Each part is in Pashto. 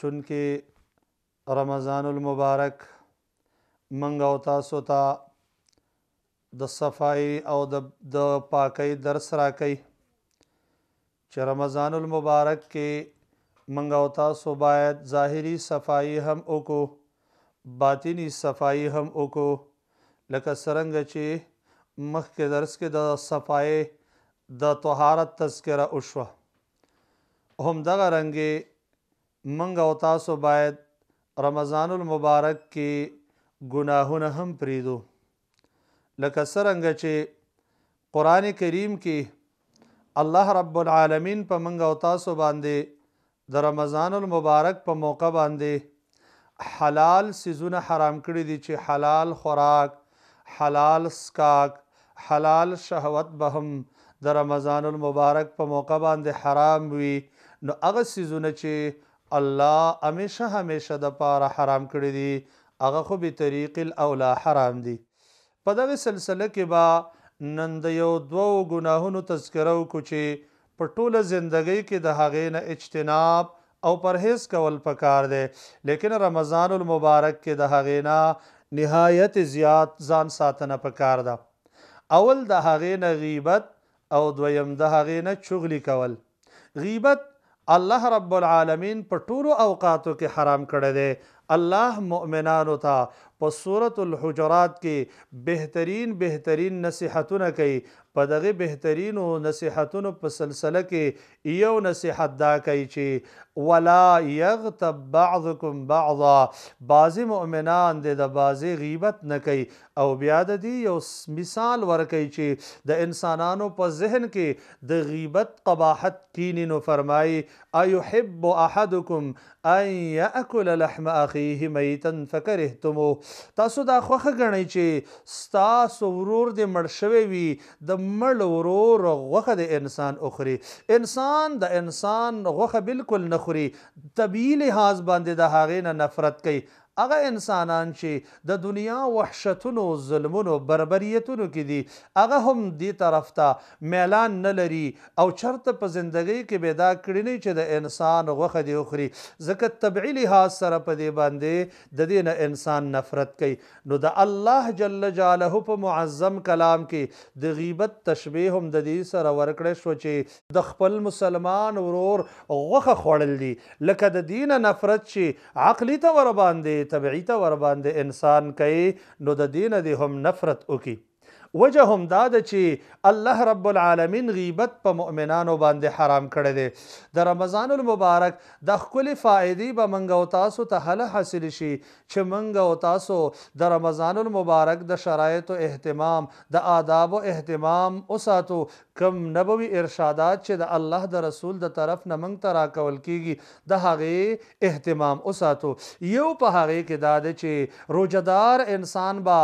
چونکه رمضان المبارک منګ او تاسو ته د صفائی او د پاکی درس راکې چې رمضان المبارک کې منګ او تاسو باید ظاهری صفائی هم وکړو باطنی صفائی هم وکړو لکه سرنګ چې مخکې درس کې د صفائی د طهارت تذکره وشوه هم دغه رنګې مونږ او تاسو باید رمضان المبارک کې ګناهونه هم پریدو لکه سرنګ چې قران کریم کې الله رب العالمین په منګ او تاسو باندې د رمضان المبارک په موقع باندې حلال څیزونه حرام کړي دي چې حلال خوراک، حلال څکاک، حلال شهوت به هم د رمضان المبارک په موقع باندې حرام وي نو هغه څیزونه چې الله همیشه همیشه د پاره حرام کړي دي هغه خو بطریق الاولی حرام دي په دغې سلسله کې به نن د یو دوو ګناهونو تذکره وکړو چې په ټوله زندګۍ کې د هغې نه اجتناب او پرهېز کول پکار دی، لېکن رمضان المبارک کې د هغې نه نهایت زیات ځان ساتنه پکار ده، اول د هغې نه غیبت او دویم د هغې نه چغلي کول، غیبت الله رب العالمین په ټولو اوقاتو کې حرام کړی دی الله مؤمنانو ته په سورة الحجرات کې بهترین بهترین نصیحتونه کوي، په دغه بهترینو نصیحتونو په سلسله کې یو نصیحت دا کوي چې، ولا یغتب بعضکم بعضا، بعضې مؤمنان دې د بعضې غیبت نه کوي او بیا د دې یو مثال ورکوي چې د انسانانو په ذهن کې د غیبت قباحت کیني نو فرمایي، ایحب احدکم ان یاکل لحم اخیه میتا فکرهتموه، تاسو دا خوښه ګڼئ چې ستاسو ورور دې مړ شوی وي، د مړ ورور غوښه دې انسان وخوري، انسان د انسان غوښه بالکل نه خوري، طبیعي لحاظ باندې د هغې نه نفرت کوي، هغه انسانان چې د دنیا وحشتونو، ظلمونو، بربریتونو کې دي، هغه هم دې طرف ته میلان نه لري او چرته په زندګۍ کې به دا کړي نه چې د انسان غوښه دې وخوري، ځکه طبعي لحاظ سره په دې باندې د دې نه انسان نفرت کوي. نو د الله جل جاله په معظم کلام کې د غیبت تشبیه هم د دې سره ورکړی شوه چې، د خپل مسلمان ورور غوښه خوړل دي، لکه د دې نه نفرت چې عقلی ته ورباندی طبعی ته ورباندی انسان کئ نو د دینه دی هم نفرت وکی وجه هم دا ده چی الله رب العالمین غیبت په مؤمنانو باندی حرام کړی دی د رمضان المبارک دا ښکلی فائدی به مونږ او تاسو ته هله حاصلی شی چی مونږ او تاسو د رمضان المبارک د شرائطو اهتمام د آدابو اهتمام وساتو کوم نبوي ارشادات چې د الله د رسول د طرف نه موږ ته راکول کېږي، د هغې اهتمام وساتو. یو په هغې کې دا دی چې روژه دار انسان به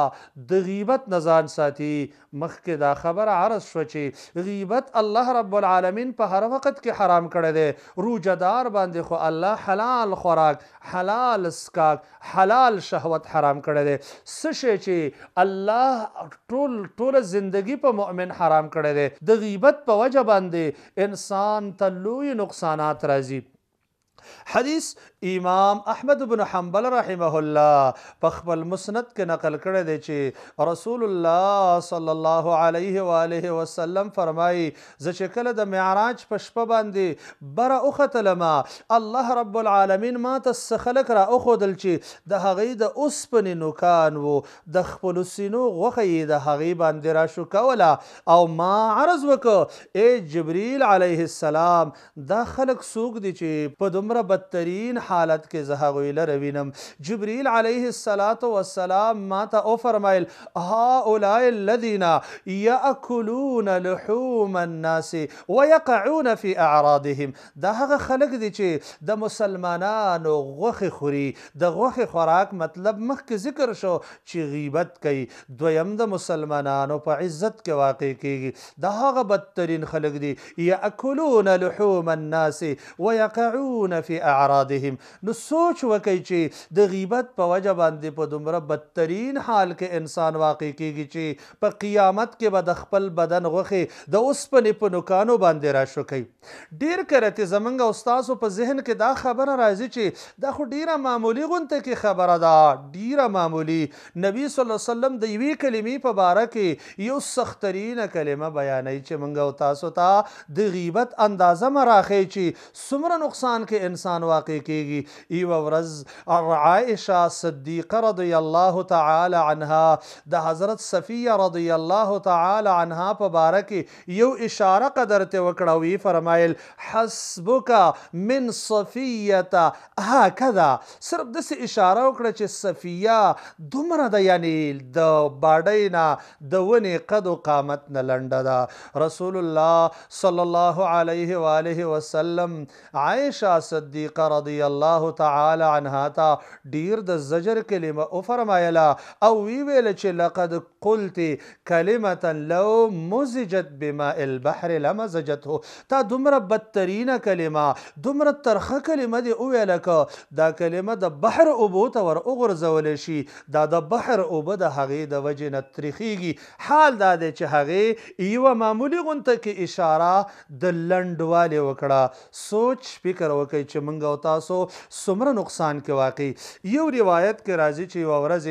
د غیبت نه ځان ساتي. مخکې دا خبره عرض شوه چې غیبت الله رب العالمین په هر وخت کې حرام کړی دی، روژه دار باندې خو الله حلال خوراک، حلال څښاک، حلال شهوت حرام کړی دی څه شی چی الله ټول ټوله زندګی په مؤمن حرام کړی دی د غیبت په وجه باندی انسان ته لوی نقصانات راځی حدیث امام احمد بن حنبل رحمه الله په خپل مسند کې نقل کړی دی چې رسول الله صلی الله علیه و آله وسلم فرمایي زه چې کله د معراج په شپه باندې بره وختلم، الله رب العالمين ماته څه خلک را وښودل چې د هغوی د اوسپنې نوکان وو، د خپلو سينو غوښه يې د هغوی باندې راشوکوله او ما عرض وکړ، اې جبريل عليه السلام! دا خلک څوک دي چې په دومره بدترین حالت کې زه هغوی لره وینم؟ جبریل علیه الصلوة والسلام ما ته وفرمایل، هؤلاء الذین یأکلون لحوم الناس ویقعون فی اعراضهم، دا هغه خلک دي چې د مسلمانانو غوښې خوري، د غوښې خوراک مطلب مخکې ذکر شو چې غیبت کوي، دویم د مسلمانانو په عزت کې واقع کېږي، دا هغه بدترین خلک دي یاکلون لحوم الناس ویقعون فی اعراضهم نو سوچ وکړئ چی د غیبت په وجه باندی په دومره بدترین حال کی انسان واقع کیږی چی په قیامت کی به د خپل بدن غوښی د اوسپنی په نوکانو باندی راشوکی ډیر کرتی زمونږ او ستاسو په ذهن کی دا خبره راځی چی دا خو ډیره معمولی غونته کی خبره ده ډیره معمولی نبی صلی الله علیه وسلم د یوې کلمې په باره کې یو سخت ترینه کلمه بیانوي چې موږ او تاسو ته د غیبت اندازه مه راښیې چې څومره نقصان کې انسان واقع کیږي یوه ورځ عائشه صدیقه رضی الله تعالی عنها د حضرت صفیه رضی الله تعالی عنها په باره کې یو اشاره قدر ته وکړه او ویې فرمایل حسبک من صفیه ها کدا صرف دسې اشاره وکړه چې صفیه دومره ده یعنی د باډۍ نه د ونې قد و قامت نه لنډه ده رسول الله صلی الله علیه و آله وسلم عایشه صدیقه رضی الله تعالی عنها ته ډیر د زجر کلمه وفرمایله او وی ویل چې لقد قلت کلمة لو مزجت بماء البحر لمزجته تا دومره بدترینه کلمه دومره ترخه کلمه دې وویله که دا کلمه د بحر اوبو ته ور وغورځول شي دا د بحر اوبه د هغې د وجې نه تریخیږي حال دا دی چې هغې یوه معمولي غونته کې اشاره د لنډوالي وکړه سوچ فکر وکړئ چې موږ او تاسو څومره نقصان کې واقع يو روايت کې راځي چې يوه ورځ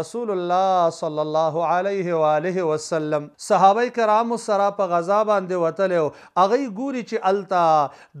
رسول الله صلی الله عليه واله وسلم صحابه کرامو سره په غزا باندې وتلی او هغوی ګوري چې هلته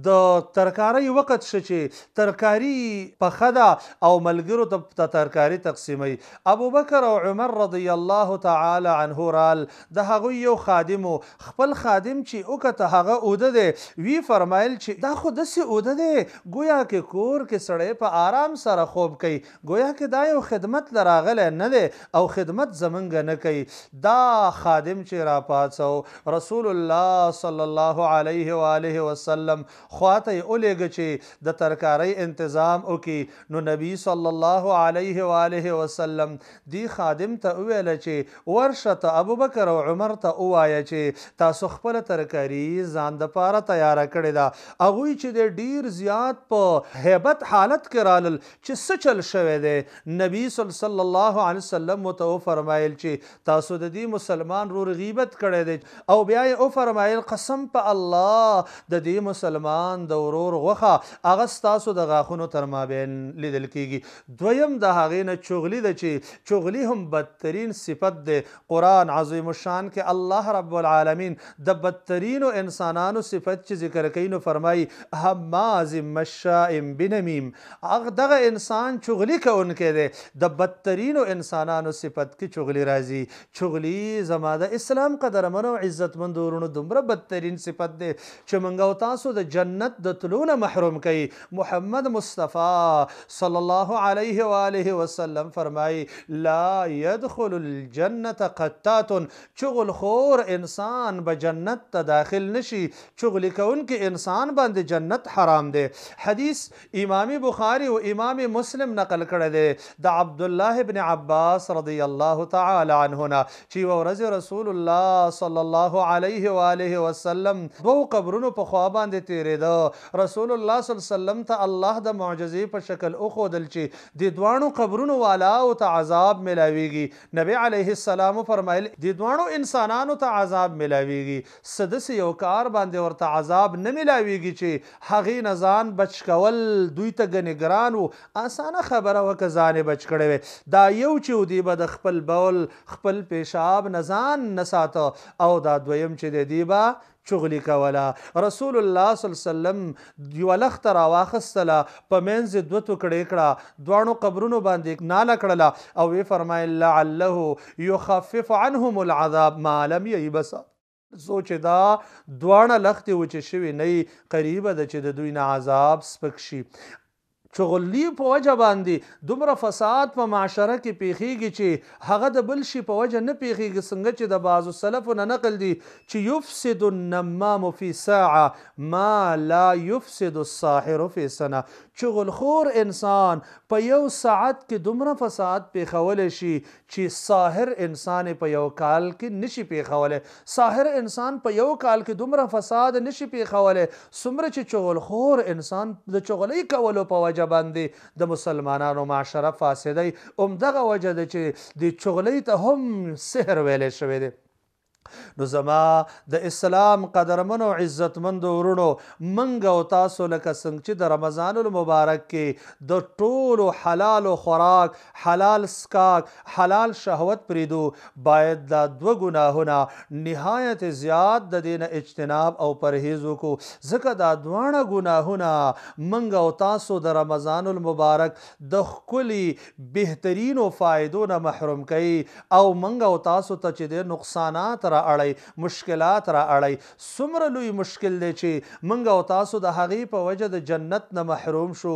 د ترکارۍ وخت شه چې ترکاري پخه ده او ملګرو ته ترکاري تقسيموي ابوبکر او عمر رضي الله تعالی عنه رال د هغوی یو خادم و، خپل خادم چي وکته هغه اوده دی، وي فرمایل چي دا خو دسي اوده دی ګویا که کور کي سړی په آرام سره خوب کوي، ګویا که دا یو خدمت له راغلی نه دی او خدمت زمونږ نه کوي، دا خادم چي راپاڅو رسول الله صلی الله علیه و آله وسلم خوا ته یې ولیږه چي د ترکارۍ انتظام وکړي، نو نبي صلی الله علیه و آله وسلم دې خادم ته وویل چې ورشه ته ابوبکر او عمر ته ووایه چې تاسو خپله ترکاري ځان دپاره تیاره کړې ده. هغوی چې دی ډیر زیات په هیبت حالت کې رالل چې څه چل شوی دی؟ نبي صلی صلی الله علیه وسلم ورته وفرمایل چې تاسو ددې مسلمان ورور غیبت کړی دی او بیا یې وفرمایل قسم په الله ددې مسلمان د ورور غوښه هغه ستاسو د غاښونو تر مابین لیدل کیږي دویم د هغې نه چغلي ده چي چغلي هم بدترین صفت دی، قرآن عظیم الشان کي الله رب العالمین د بدترینو انسانانو صفت چي ذکر کوي نو فرمايي، هماز مشاء بنمیم، هغه دغه انسان چغلي کوونکی دی، د بدترینو انسانانو صفت کي چغلي راځي، چغلي زما د اسلام قدرمنو او عزتمندو وروڼو دومره بدترین صفت دی چې مونږ او تاسو د جنت د تلو نه محروم کړي، محمد مصطفی صلی الله علیه و آله وسلم فرمايي، لا يدخل الجنة قطات، چغل خور انسان به جنت ته داخل نه شي، چغلي کوونکي انسان باندې جنت حرام دی. حديث، امام بخاری او امام مسلم نقل کړی دی د عبدالله بن عباس رضی الله تعالی عنه نه چې یوه ورځ رسول الله صلی الله علیه وآله وسلم دوو قبرونو په خوا باندې تیریده رسول الله صلی وسلم ته الله د معجزې په شکل وښودل چې دې دواړو قبرونو والاؤ ته عذاب ملاویږي نبی علیه السلام وفرمایل دې دواړو انسانانو ته عذاب ملاویږي څه دسې یو کار باندې ورته عذاب نه ملاویږي چې هغې نه ځان بچ کول دوی ته ګنې ګران وو اسانه خبره وه که ځان یې بچ کړی وی دا یو چې و دې به د خپل بول خپل پیشاب نه ځان نه ساته او دا دویم چې دی دې به چغلي کوله رسول الله صلی الله علیه وسلم یوه لښته راواخستله، په منځ یې دوه توکړې کړه، دواړو قبرونو باندې یې ناله کړله او ویې فرمایل، لعله یخفف عنهم العذاب ما لم ییبسا. څو چې دا دواړه لښتې وچې شوې نه وي، قریبه ده چې د دوی نه عذاب سپک شي. چغلي په وجه باندي دومره فساد په معاشره کي پيښيږي چي هغه د بل شي په وجه نه پيښيږي څنګه چي د بعضو سلفو نه نقل دي چي يفسد النمام في ساعه ما لا يفسد الساحر في سنه چغل خور انسان په يو ساعت کي دومره فساد پيښولي شي چی ساحر انسان یې په یو کال کی نشی پیښولی ساحر انسان په یو کال کی دومره فساد نشی پیښولی څومره چی چغل خور انسان د چغلی کولو په وجه باندی د مسلمانانو معاشره فاسده ای همدغه وجه ده چی دی چغلی ته هم سحر ویلی شوی دی. نو زما د اسلام قدرمنو عزتمندو ورونو منګه او تاسو لکه څنګه چې د رمضان المبارک کې د ټولو حلال خوراک حلال سکاک حلال شهوت پریدو باید دا دوه ګناهونه نهایت زیات د دین اجتناب او پرهیز وکړو ځکه دا دواړه ګناهونه منګه او تاسو د رمضان المبارک د خکلی بهترینو فایدو نه محروم کوي او موږ او تاسو ته چې دی نقصانات را اړی، مشکلات را اړی، څومره لوی مشکل دی چې موږ او تاسو د هغې په وجه د جنت نه محروم شو،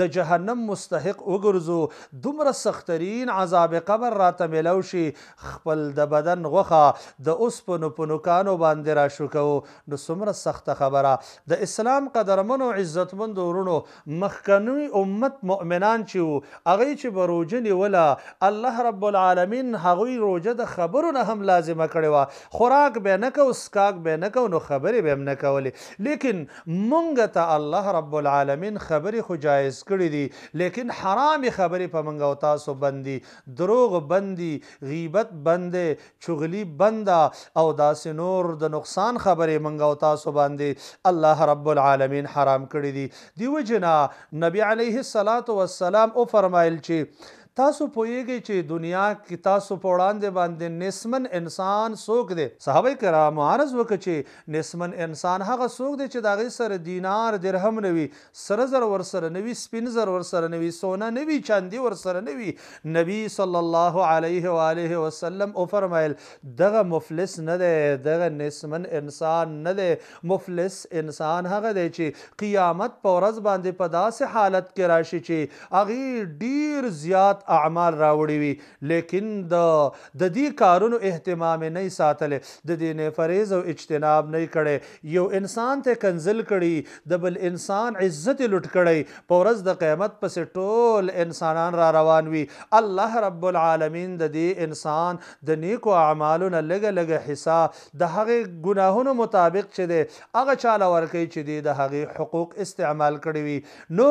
د جهنم مستحق وګرځو، دومره سخترین عذاب قبر راته ملو شي، خپل د بدن غوښه د اوسپنو په نوکانو باندې را شوکوو، نو څومره سخته خبره، د اسلام قدرمنو عزتمندو وروڼو! مخکنی امت مؤمنان چی وو هغوی چی به روژه نیوله الله رب العالمین هغوی روژه د خبرو نه هم لازمه کړی وه خوراک به نه کو څکاک به نه کو نو خبری به هم نه کولې لیکن مونږ ته الله رب العالمین خبری خو جایز کړی دی لیکن حرام خبری په مونږ او تاسو بند دی دروغ بند دی غیبت بند دی چغلي بنده او داسې نور د نقصان خبرې مونږ او تاسو باندې الله رب العالمين حرام کړي دي دي وجې نه نبي عليه الصلاة والسلام وفرمايل چې تاسو پوهيږئ چې دنيا کې تاسو په وړاندې باندې نيستمن انسان څوک دی؟ صحابه کرامو عرض وکړ چې نيستمن انسان هغه څوک دی چې د هغه سره دينار درهم نه وي سره زر ورسره نه وي، سپين زر ورسره نه وي، سونه نه وي، چاندي ورسره نه وي، نبي صلی الله عليه واله وسلم وفرمايل، دغه مفلس نه دی، دغه نيستمن انسان نه دی، مفلس انسان هغه دی چي قيامت په ورځ باندي په داسي حالت کي راشي چي هغه ډير زيات اعمال راوړي وي، ليکن ده ددي کارونو اهتمام نۀ ساتلې، ددي نۀ پرهېز او اجتناب نۀ کړی، يو انسان ته کنځل کړي، د بل انسان عزت يې لوټ کړی، په ورځ د قيامت پسې ټول انسانان را روان وي، الله رب العالمين ددي انسان د نيکو اعمالو نه لږه لږه حصه د هغۀ ګناهونو مطابق چې دی هغه چا له ورکوي چې دۀ د هغۀ حقوق استعمال کړي وي نو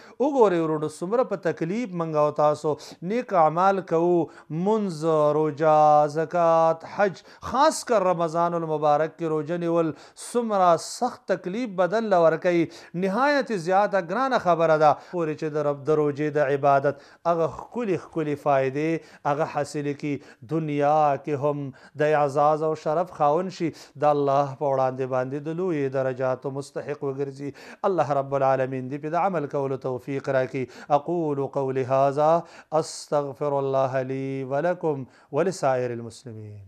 وګورئ وروڼو څومره په تکلیف موږ او تاسو نیک اعمال کوو، مونځ، روژه، زکات، حج، خاص کر رمضان المبارک کې روژه نیول څومره سخت تکلیف بدن له ورکوي، نهایت زیاته ګرانه خبره ده، پورې چې د روژې د عبادت هغه ښکلي ښکلي فائدې هغه حاصلې کړي دنيا کښې هم د اعزاز او شرف خاوند شي د الله په وړاندې باندې د لويې درجاتو مستحق وګرځي الله رب العالمين دې پۀ د عمل کولو توفيق راکړي اقول قولي هذا استغفر الله لي ولکم ولسائر المسلمين.